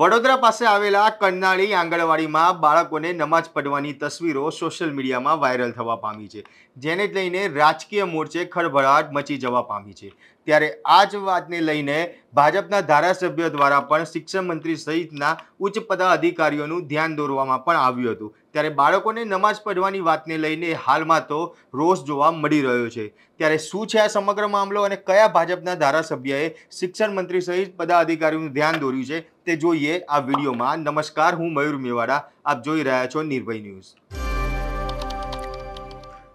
વડોદરા પાસે આવેલા કરનાળી આંગણવાડીમાં બાળકોને નમાઝ પઢવાની તસવીરો સોશિયલ મીડિયામાં વાયરલ થવા પામી છે. જેને લઈને રાજકીય મોરચે ખળભળાટ મચી જવા પામી છે. ત્યારે આ જ વાતને લઈને ભાજપના ધારાસભ્યો દ્વારા પણ શિક્ષણ મંત્રી સહિતના ઉચ્ચ પદાધિકારીઓનું ધ્યાન દોરવામાં પણ આવ્યું હતું. ત્યારે બાળકોને નમાઝ પઢવાની વાતને લઈને હાલમાં તો રોષ જોવા મળી રહ્યો છે. ત્યારે શું છે આ સમગ્ર મામલો અને કયા ભાજપના ધારાસભ્યએ શિક્ષણ મંત્રી સહિત પદાધિકારીઓનું ધ્યાન દોર્યું છે તે જોઈએ આ વિડીયોમાં. નમસ્કાર, હું મયુર મેવાડા. આપ જોઈ રહ્યા છો નિર્ભય ન્યૂઝ.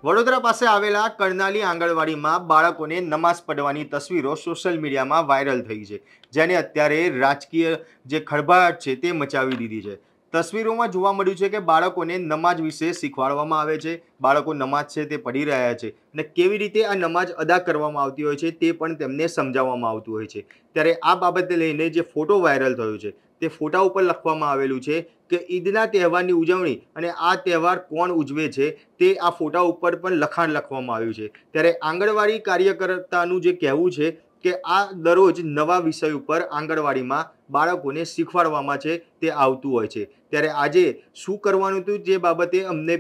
વડોદરા પાસે આવેલા કરનાલી આંગણવાડીમાં બાળકોને નમાઝ પઢવાની તસવીરો સોશિયલ મીડિયામાં વાયરલ થઈ છે, જેને અત્યારે રાજકીય જે ખળભળાટ છે તે મચાવી દીધી છે. તસવીરોમાં જોવા મળ્યું છે કે બાળકોને નમાઝ વિશે શીખવાડવામાં આવે છે, બાળકો નમાઝ છે તે પઢી રહ્યા છે અને કેવી રીતે આ નમાઝ અદા કરવામાં આવતી હોય છે તે પણ તેમને સમજાવવામાં આવતું હોય છે. ત્યારે આ બાબતને લઈને જે ફોટો વાયરલ થયો છે તે ફોટા ઉપર લખવામાં આવેલું છે કે ઈદના તહેવારની ઉજવણી અને આ તહેવાર કોણ ઉજવે છે તે આ ફોટા ઉપર પણ લખાણ લખવામાં આવ્યું છે. ત્યારે આંગણવાડી કાર્યકર્તાનું જે કહેવું છે કે આ દરરોજ નવા વિષય ઉપર આંગણવાડીમાં બાળકોને શીખવાડવામાં છે તે આવતું હોય છે. ત્યારે આજે શું કરવાનું હતું જે બાબતે અમને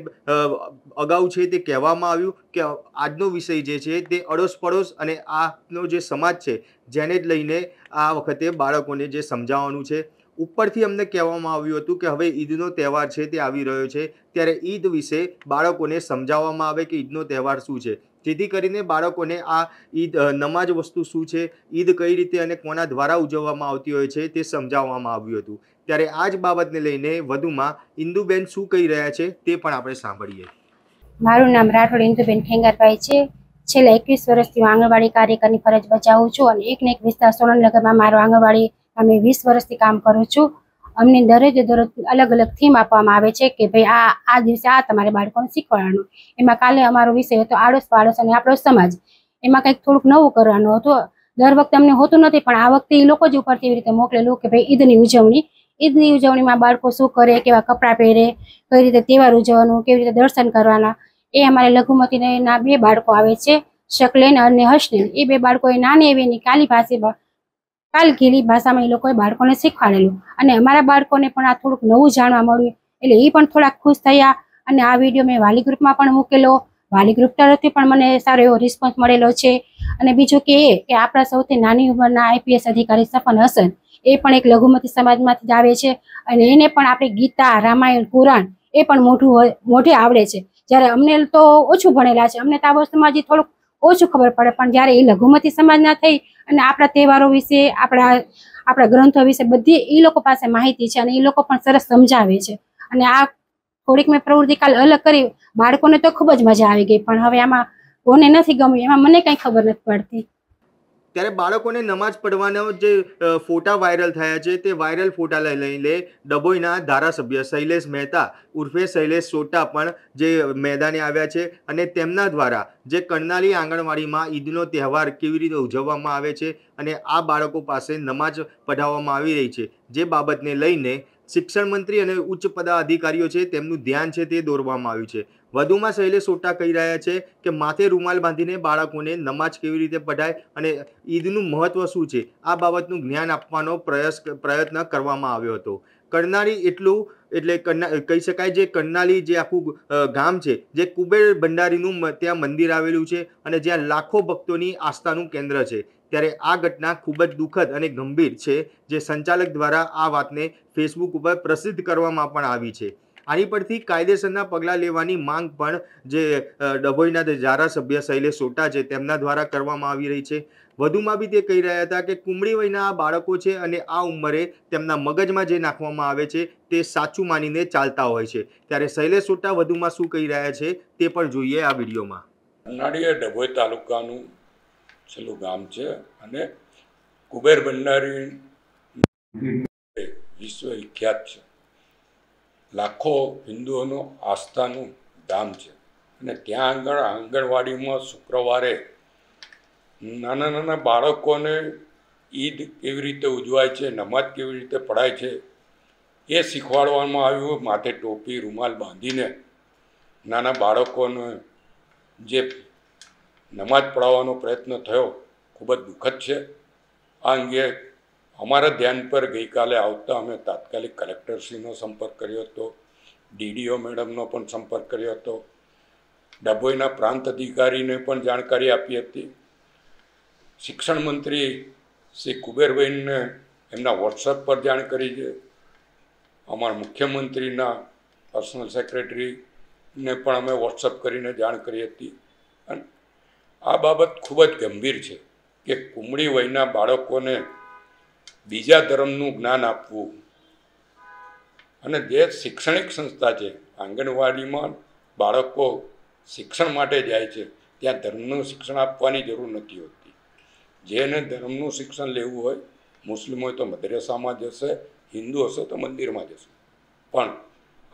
અગાઉ છે તે કહેવામાં આવ્યું કે આજનો વિષય જે છે તે અડોશ પડોશ અને આનો જે સમાજ છે જેને જ લઈને આ વખતે બાળકોને જે સમજાવવાનું છે ઉપરથી અમને કહેવામાં આવ્યું હતું કે હવે ઈદનો તહેવાર છે, તે આવી રહ્યો છે. ત્યારે ઈદ વિશે બાળકોને સમજાવવામાં આવે કે ઈદનો તહેવાર શું છે. જેથી કરીને બાળકોને આ ઈદ નમાજ વસ્તુ શું છે, ઈદ કઈ રીતે અને કોના દ્વારા ઉજવવામાં આવતી હોય છે તે સમજાવવામાં આવ્યું હતું. ત્યારે આ જ બાબતને લઈને વધુમાં ઇન્દુબેન શું કહી રહ્યા છે તે પણ આપણે સાંભળીએ. મારું નામ રાઠોડ, ઇન્દુબેન ખેંગારભાઈ છે. છેલ્લા એકવીસ વર્ષથી હું આંગણવાડી કાર્યકરની ફરજ બજાવું છું અને એક ને એક વિસ્તાર સોનલનગરમાં મારો આંગણવાડી અમે વીસ વર્ષથી કામ કરું છું. અમને દરેક દરરોજ અલગ અલગ થીમ આપવામાં આવે છે કે ભાઈ આ આ દિવસે આ તમારે બાળકોને શીખવાડવાનું. એમાં કાલે અમારો વિષય હતો આડોશ પાડોશ અને આપણો સમાજ. એમાં કંઈક થોડુંક નવું કરવાનું હતું. દર વખતે અમને હોતું નથી, પણ આ વખતે એ લોકો જ ઉપરથી એવી રીતે મોકલેલું કે ભાઈ ઈદની ઉજવણી. ઈદની ઉજવણીમાં બાળકો શું કરે, કેવા કપડાં પહેરે, કઈ રીતે તહેવાર ઉજવવાનું, કેવી રીતે દર્શન કરવાના, એ અમારે લઘુમતીના બે બાળકો આવે છે, શકલેન અને હર્ષલેન. એ બે બાળકોએ નાની એવી એની કાલી ભાષામાં કાલગીલી ભાષામાં એ લોકોએ બાળકોને શીખવાડેલું. અને અમારા બાળકોને પણ આ થોડુંક નવું જાણવા મળ્યું. એટલે એ પણ થોડાક ખુશ થયા અને આ વીડિયો મેં વાલી ગ્રુપમાં પણ મૂકેલો. વાલી ગ્રુપ તરફથી પણ મને સારો એવો રિસ્પોન્સ મળેલો છે. અને બીજું કે એ કે આપણા સૌથી નાની ઉંમરના આઈપીએસ અધિકારી સફન હસન, એ પણ એક લઘુમતી સમાજમાંથી જ આવે છે. અને એને પણ આપણે ગીતા, રામાયણ પુરાણ એ પણ મોઢું મોઢે આવડે છે. જ્યારે અમને તો ઓછું ભણેલા છે. અમને તો આ વસ્તુમાં થોડુંક ઓછું ખબર પડે. પણ જ્યારે એ લઘુમતી સમાજના થઈ અને આપણા તહેવારો વિશે, આપણા આપણા ગ્રંથો વિશે બધી એ લોકો પાસે માહિતી છે અને એ લોકો પણ સરસ સમજાવે છે. અને આ થોડીક મેં પ્રવૃત્તિ કાલ અલગ કરી, બાળકોને તો ખૂબ જ મજા આવી ગઈ, પણ હવે આમાં કોને નથી ગમ્યું, એમાં મને કંઈ ખબર નથી પડતી. ત્યારે બાળકોને નમાઝ પઢવાના જે ફોટા વાયરલ થયા છે તે વાયરલ ફોટા લઈ લઈને ડભોઈના ધારાસભ્ય શૈલેષ મહેતા, ઉર્ફે શૈલેષ સોટા પણ જે મેદાને આવ્યા છે અને તેમના દ્વારા જે કરનાલી આંગણવાડીમાં ઈદનો તહેવાર કેવી રીતે ઉજવવામાં આવે છે અને આ બાળકો પાસે નમાઝ પઢાવવામાં આવી રહી છે, જે બાબતને લઈને શિક્ષણ મંત્રી અને ઉચ્ચ પદાધિકારીઓ છે, તેમનું ધ્યાન છે તે દોરવામાં આવ્યું છે. વધુમાં શૈલેષ સોટા કહી રહ્યા છે કે માથે રૂમાલ બાંધીને બાળકોને નમાઝ કેવી રીતે પઢાય અને ઈદનું મહત્વ શું છે, આ બાબતનું જ્ઞાન આપવાનો પ્રયાસ, પ્રયત્ન કરવામાં આવ્યો હતો. કરનાળી એટલું, એટલે કહી શકાય જે કરનાળી જે આખું ગામ છે, જે કુબેર ભંડારીનું ત્યાં મંદિર આવેલું છે અને જ્યાં લાખો ભક્તોની આસ્થાનું કેન્દ્ર છે. ત્યારે આ ઘટના ખૂબ જ દુઃખદ અને ગંભીર છે, જે સંચાલક દ્વારા આ વાતને ફેસબુક ઉપર પ્રસિદ્ધ કરવામાં પણ આવી છે. આની પરથી કાયદેસરના પગલાં લેવાની માંગ પણ જે ડભોઈના ધારાસભ્ય શૈલેષ સોટા છે, તેમના દ્વારા કરવામાં આવી રહી છે. વધુમાં બી તે કહી રહ્યા હતા કે કુમળી વયના આ બાળકો છે અને આ ઉંમરે તેમના મગજમાં જે નાખવામાં આવે છે, તે સાચું માનીને ચાલતા હોય છે. ત્યારે શૈલેષ સોટા વધુમાં શું કહી રહ્યા છે, તે પણ જોઈએ આ વિડીયોમાં. અનાળી ડભોઈ તાલુકાનું છેલ્લું ગામ છે અને કુબેર ભંડારી વિશ્વ વિખ્યાત છે. લાખો હિન્દુઓનું આસ્થાનું ધામ છે. અને ત્યાં આગળ આંગણવાડીમાં શુક્રવારે નાના નાના બાળકોને ઈદ કેવી રીતે ઉજવાય છે નમાજ કેવી રીતે પઢાય છે, એ શીખવાડવામાં આવ્યું માથે ટોપી, રૂમાલ બાંધીને નાના બાળકોને જે નમાજ પઢાવવાનો પ્રયત્ન થયો. ખૂબ જ દુઃખદ છે. આ અંગે અમારા ધ્યાન પર ગઈકાલે આવતા અમે તાત્કાલિક કલેક્ટરશ્રીનો સંપર્ક કર્યો હતો. ડીડીઓ મેડમનો પણ સંપર્ક કર્યો હતો. ડભોઈના પ્રાંત અધિકારીને પણ જાણકારી આપી હતી. શિક્ષણ મંત્રી શ્રી કુબેરભાઈને એમના વોટ્સઅપ પર જાણ કરી છે. અમારા મુખ્યમંત્રીના પર્સનલ સેક્રેટરીને પણ અમે વોટ્સઅપ કરીને જાણ કરી હતી. અને આ બાબત ખૂબ જ ગંભીર છે કે કુમળી વયના બાળકોને બીજા ધર્મનું જ્ઞાન આપવું. અને જે શૈક્ષણિક સંસ્થા છે, આંગણવાડીમાં બાળકો શિક્ષણ માટે જાય છે, ત્યાં ધર્મનું શિક્ષણ આપવાની જરૂર નથી હોતી. જેને ધર્મનું શિક્ષણ લેવું હોય, મુસ્લિમ હોય તો મદ્રેસામાં જશે, હિન્દુ હશે તો મંદિરમાં જશે. પણ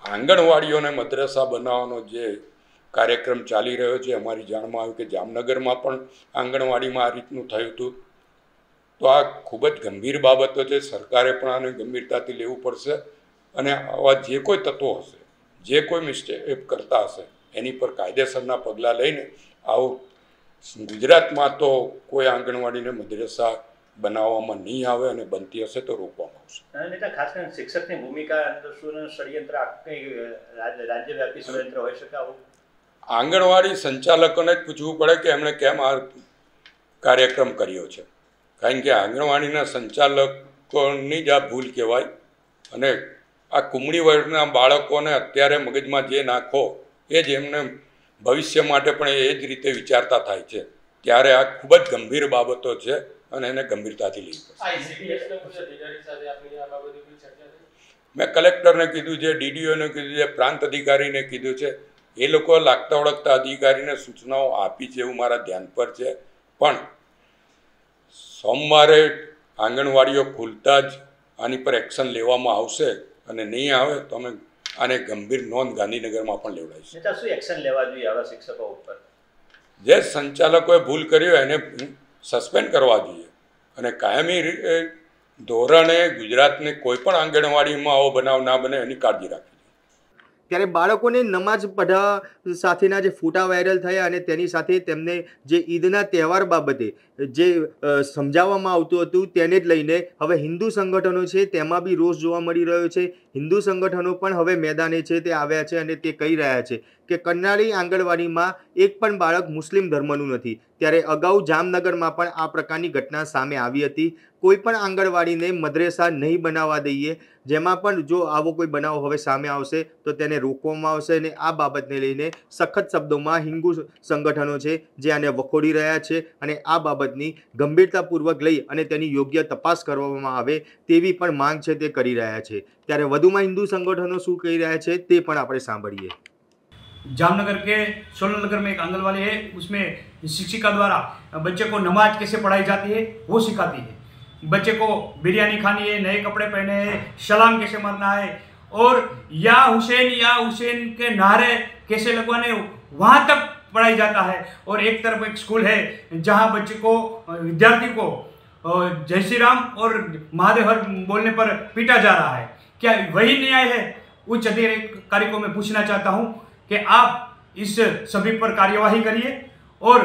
આંગણવાડીઓને મદ્રેસા બનાવવાનો જે કાર્યક્રમ ચાલી રહ્યો છે. અમારી જાણમાં આવ્યું કે જામનગરમાં પણ આંગણવાડીમાં આ રીતનું થયું હતું. તો આ ખૂબ જ ગંભીર બાબતો છે. સરકારે પણ આને ગંભીરતાથી લેવું પડશે અને આવા જે કોઈ તત્વો હશે, જે કોઈ મિસ્ટેક કરતા હશે, એની પર કાયદેસરના પગલાં લઈને આવું ગુજરાતમાં તો કોઈ આંગણવાડીને મદ્રસા બનાવવામાં નહીં આવે અને બનતી હશે તો રોકવામાં આવશે. ખાસ કરીને શિક્ષકની ભૂમિકા અંદર શું ષડયંત્ર રાજ્યવ્યાપી ષડયંત્ર હોઈ શકે આવું? આંગણવાડી સંચાલકોને જ પૂછવું પડે કે એમણે કેમ આ કાર્યક્રમ કર્યો છે. કારણ કે આંગણવાડીના સંચાલકોની જ આ ભૂલ કહેવાય અને આ કુમળી વર્ગના બાળકોને અત્યારે મગજમાં જે નાખો એ જ એમને ભવિષ્ય માટે પણ એ જ રીતે વિચારતા થાય છે. ત્યારે આ ખૂબ જ ગંભીર બાબતો છે અને એને ગંભીરતાથી લેવી પડશે મેં કલેક્ટરને કીધું છે ડીડીઓને કીધું છે પ્રાંત અધિકારીને કીધું છે. એ લોકો લાગતા ઓળખતા અધિકારીને સૂચનાઓ આપી છે એવું મારા ધ્યાન પર છે. પણ સોમવારે આંગણવાડીઓ ખુલતા જ આની પર એક્શન લેવામાં આવશે અને નહીં આવે તો અમે આને ગંભીર નોંધ ગાંધીનગરમાં પણ લેવડાવીશું. શું એક્શન લેવા જોઈએ આવા શિક્ષકો ઉપર? જે સંચાલકોએ ભૂલ કરી હોય એને સસ્પેન્ડ કરવા જોઈએ. અને કાયમી ધોરણે ગુજરાતને કોઈ પણ આંગણવાડીમાં આવો બનાવ ના બને એની કાળજી રાખવી ત્યારે બાળકોને નમાઝ પઢા સાથેના જે ફોટા વાયરલ થયા અને તેની સાથે તેમને જે ઈદના તહેવાર બાબતે જે સમજાવવામાં આવતું હતું તેને જ લઈને હવે હિન્દુ સંગઠનો છે તેમાં બી રોષ જોવા મળી રહ્યો છે. હિન્દુ સંગઠનો પણ હવે મેદાને છે તે આવ્યા છે અને તે કહી રહ્યા છે. કે કરનાળી આંગણવાડીમાં એક પણ બાળક મુસ્લિમ ધર્મનું નથી. ત્યારે અગાઉ જામનગરમાં પણ આ પ્રકારની ઘટના સામે આવી હતી. કોઈ પણ આંગણવાડીને મદ્રેસા નહીં બનાવવા દઈએ, જેમાં પણ જો આવો કોઈ બનાવ હવે સામે આવશે, તો તેને રોકવામાં આવશે અને આ બાબતને લઈને સખત શબ્દોમાં હિન્દુ સંગઠનો છે જે આને વખોડી રહ્યા છે અને આ બાબતની ગંભીરતાપૂર્વક લઈ અને તેની યોગ્ય તપાસ કરવામાં આવે તેવી પણ માંગ છે તે કરી રહ્યા છે. ત્યારે વધુમાં હિન્દુ સંગઠનો શું કહી રહ્યા છે તે પણ આપણે સાંભળીએ. जामनगर के सोलन नगर में एक आंगनवाड़ी है, उसमें शिक्षिका द्वारा बच्चे को नमाज़ कैसे पढ़ाई जाती है, वो सिखाती है। बच्चे को बिरयानी खानी है, नए कपड़े पहने हैं, सलाम कैसे मारना है, और या हुसैन या हुसैन के नारे कैसे लगवाने वहाँ तक पढ़ाई जाता है। और एक तरफ़ एक स्कूल है, जहाँ बच्चे को, विद्यार्थी को जय श्री राम और महादेव हर बोलने पर पीटा जा रहा है। क्या वही न्याय है? उच्च अधिकारी को मैं पूछना चाहता हूँ। कि आप इस सभी पर कार्यवाही करिए और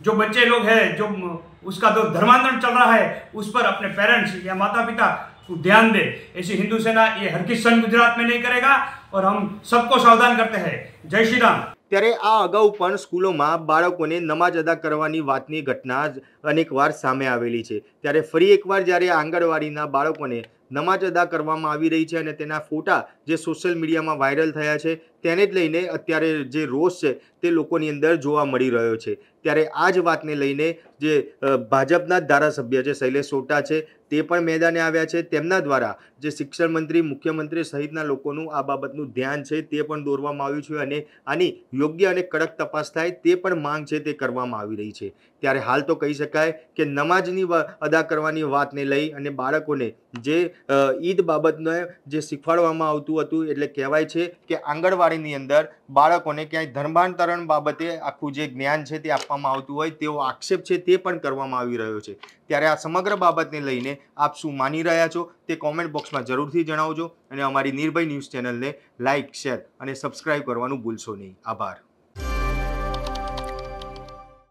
जो बच्चे लोग हैं जो म, उसका जो धर्मांतरण चल रहा है उस पर अपने पेरेंट्स या माता पिता को ध्यान दे ऐसी हिंदू सेना ये हर किस सन गुजरात में नहीं करेगा और हम सबको सावधान करते हैं जय श्री राम ત્યારે આ અગાઉ પણ સ્કૂલોમાં બાળકોને નમાજ અદા કરવાની વાતની ઘટના જ અનેકવાર સામે આવેલી છે. ત્યારે ફરી એકવાર જ્યારે આંગણવાડીના બાળકોને નમાજ અદા કરવામાં આવી રહી છે અને તેના ફોટા જે સોશિયલ મીડિયામાં વાયરલ થયા છે, તેને જ લઈને અત્યારે જે રોષ છે તે લોકોની અંદર જોવા મળી રહ્યો છે. ત્યારે આ જ વાતને લઈને જે ભાજપના ધારાસભ્ય છે શૈલેષ સોટા છે, તે પણ મેદાને આવ્યા છે. તેમના દ્વારા જે શિક્ષણ મંત્રી, મુખ્યમંત્રી સહિતના લોકોનું આ બાબતનું ધ્યાન છે તે પણ દોરવામાં આવ્યું છે અને આની યોગ્ય અને કડક તપાસ થાય તે પણ માંગ છે તે કરવામાં આવી રહી છે. ત્યારે હાલ તો કહી શકાય કે નમાજની અદા કરવાની વાતને લઈ અને બાળકોને જે ઈદ બાબતને જે શીખવાડવામાં આવતું હતું એટલે કહેવાય છે કે આંગણવાડીની અંદર બાળકોને ક્યાંય ધર્માંતરણ બાબતે આખું જે જ્ઞાન છે તે આપવામાં આવતું હોય તેવો આક્ષેપ છે તે પણ કરવામાં આવી રહ્યો છે. ત્યારે આ સમગ્ર બાબતને લઈને આપ શું માની રહ્યા છો તે કોમેન્ટ બોક્સમાં જરૂરથી જણાવજો અને અમારી નિર્ભય ન્યૂઝ ચેનલને લાઇક શેર અને સબસ્ક્રાઇબ કરવાનું ભૂલશો નહીં. આભાર.